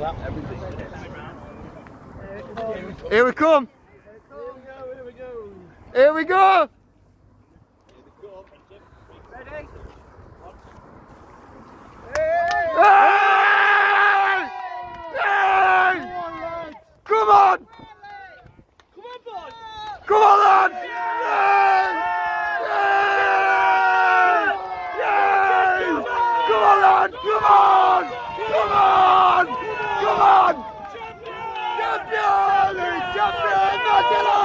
clap, everything. Here we come. Here we go. Here we go. Ready? Hey! Hey! Come on! Come on! Come on! Come on! Come on! Come on! Come on! Champion! Champion! Marcelo!